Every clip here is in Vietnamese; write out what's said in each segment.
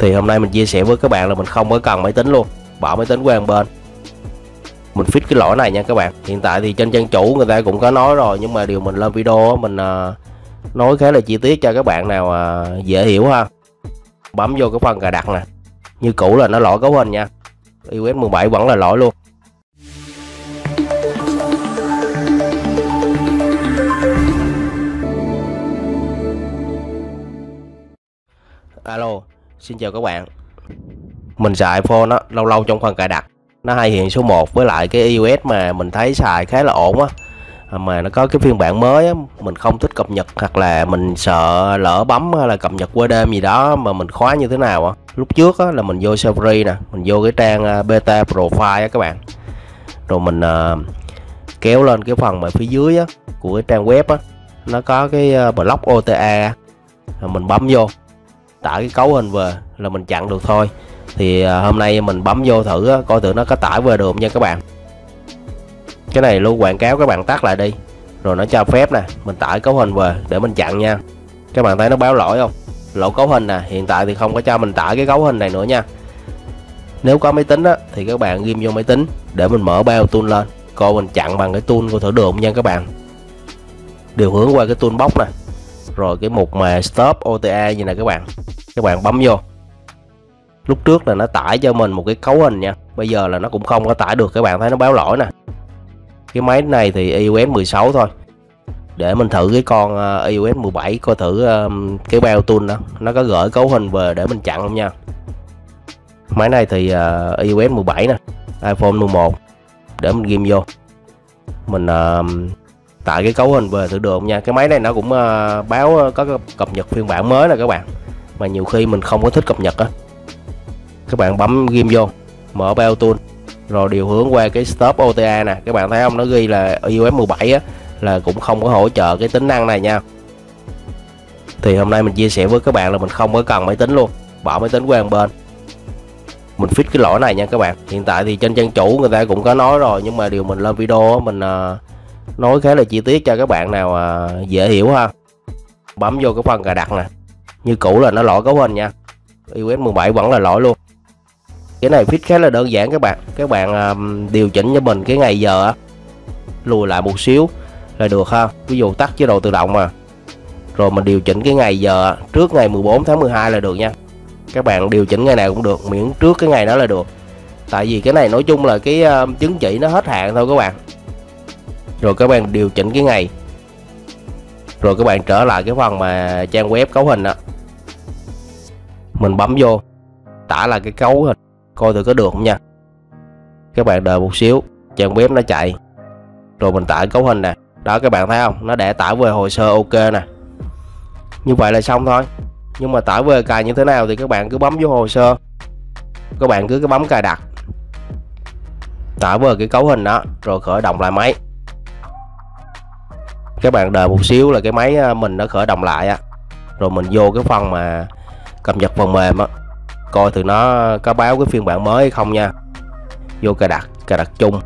thì hôm nay mình chia sẻ với các bạn là mình không có cần máy tính luôn. Bỏ máy tính qua một bên. Mình fix cái lỗi này nha các bạn. Hiện tại thì trên trang chủ người ta cũng có nói rồi, nhưng mà điều mình lên video mình à, nói khá là chi tiết cho các bạn nào à, dễ hiểu ha. Bấm vô cái phần cài đặt nè. Như cũ là nó lỗi cấu hình nha. iOS 17 vẫn là lỗi luôn. Alo xin chào các bạn. Mình xài iphone á lâu lâu trong phần cài đặt. Nó hay hiện số 1 với lại cái iOS mà mình thấy xài khá là ổn á. À, mà nó có cái phiên bản mới á, mình không thích cập nhật hoặc là mình sợ lỡ bấm hay là cập nhật qua đêm gì đó mà mình khóa như thế nào á. Lúc trước á, là mình vô Safari nè mình vô cái trang à, beta profile á các bạn. Rồi mình uh, kéo lên cái phần mà phía dưới á, của cái trang web á. Nó có cái block OTA rồi mình bấm vô tải cái cấu hình về là mình chặn được thôi. Thì à, hôm nay mình bấm vô thử coi thử nó có tải về được không nha các bạn. Cái này luôn quảng cáo các bạn tắt lại đi. Rồi nó cho phép nè mình tải cấu hình về để mình chặn nha. Các bạn thấy nó báo lỗi không? Lỗi cấu hình nè hiện tại thì không có cho mình tải cái cấu hình này nữa nha. Nếu có máy tính á, thì các bạn ghim vô máy tính để mình mở bao tool lên coi mình chặn bằng cái tool của thử được nha các bạn. Điều hướng qua cái toolbox nè rồi cái mục mà stop OTA như này các bạn. Các bạn bấm vô. Lúc trước là nó tải cho mình một cái cấu hình nha. Bây giờ là nó cũng không có tải được các bạn thấy nó báo lỗi nè. Cái máy này thì iOS 16 thôi. Để mình thử cái con ờ, iOS 17 coi thử cái bao tool đó nó có gửi cấu hình về để mình chặn không nha. Máy này thì uh, iOS 17 nè iPhone 11 để mình ghim vô. Mình uh, tại cái cấu hình về thử được nha cái máy này nó cũng uh, báo ờ, có cập nhật phiên bản mới nè các bạn. Mà nhiều khi mình không có thích cập nhật á. Các bạn bấm ghim vô mở bao tool rồi điều hướng qua cái stop OTA nè. Các bạn thấy không? Nó ghi là iOS 17 á là cũng không có hỗ trợ cái tính năng này nha. Thì hôm nay mình chia sẻ với các bạn là mình không có cần máy tính luôn bỏ máy tính qua một bên. Mình fix cái lỗi này nha các bạn. Hiện tại thì trên trang chủ người ta cũng có nói rồi nhưng mà điều mình lên video mình uh, nói khá là chi tiết cho các bạn nào à, dễ hiểu ha. Bấm vô cái phần cài đặt nè. Như cũ là nó lỗi cấu hình nha. iOS 17 vẫn là lỗi luôn. Cái này fix khá là đơn giản các bạn. Các bạn à, điều chỉnh cho mình cái ngày giờ á, lùi lại một xíu là được ha. Ví dụ tắt chế độ tự động mà. Rồi mình điều chỉnh cái ngày giờ trước ngày 14 tháng 12 là được nha. Các bạn điều chỉnh ngày nào cũng được miễn trước cái ngày đó là được. Tại vì cái này nói chung là cái uh, chứng chỉ nó hết hạn thôi các bạn rồi các bạn điều chỉnh cái ngày. Rồi các bạn trở lại cái phần mà trang web cấu hình đó mình bấm vô, tả là cái cấu hình, coi thử có được không nha. Các bạn đợi một xíu, trang web nó chạy. Rồi mình tải cấu hình nè. Đó, các bạn thấy không? Nó để tải về hồ sơ ok nè. Như vậy là xong thôi. Nhưng mà tải về cài như thế nào thì các bạn cứ bấm vô hồ sơ. Các bạn cứ cái bấm cài đặt. Tải về cái cấu hình đó, rồi khởi động lại máy các bạn đợi một xíu là cái máy à, mình nó khởi động lại á. Rồi mình vô cái phần mà cập nhật phần mềm á. Coi thử nó có báo cái phiên bản mới hay không nha. Vô cài đặt cài đặt chung.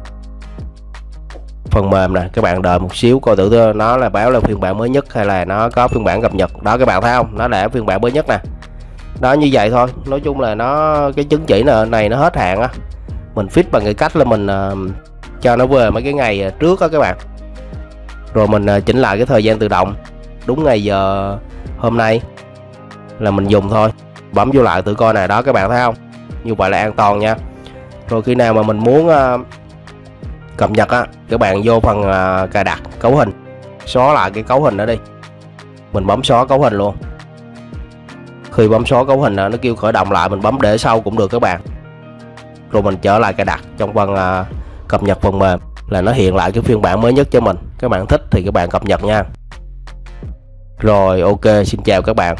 Phần mềm nè các bạn đợi một xíu coi thử nó là báo là phiên bản mới nhất hay là nó có phiên bản cập nhật. Đó các bạn thấy không? Nó đã phiên bản mới nhất nè. Đó như vậy thôi. Nói chung là nó cái chứng chỉ này nó hết hạn á. Mình fix bằng cái cách là mình uh, cho nó về mấy cái ngày à, trước á các bạn rồi mình à, chỉnh lại cái thời gian tự động. Đúng ngày giờ hôm nay là mình dùng thôi. Bấm vô lại tự coi này, đó, các bạn thấy không? Như vậy là an toàn nha. Rồi khi nào mà mình muốn à, cập nhật á, các bạn vô phần à, cài đặt cấu hình. Xóa lại cái cấu hình đó đi. Mình bấm xóa cấu hình luôn. Khi bấm xóa cấu hình nó kêu khởi động lại, mình bấm để sau cũng được các bạn. Rồi mình trở lại cài đặt trong phần cập nhật phần mềm là nó hiện lại cái phiên bản mới nhất cho mình các bạn thích thì các bạn cập nhật nha. Rồi, ok, xin chào các bạn.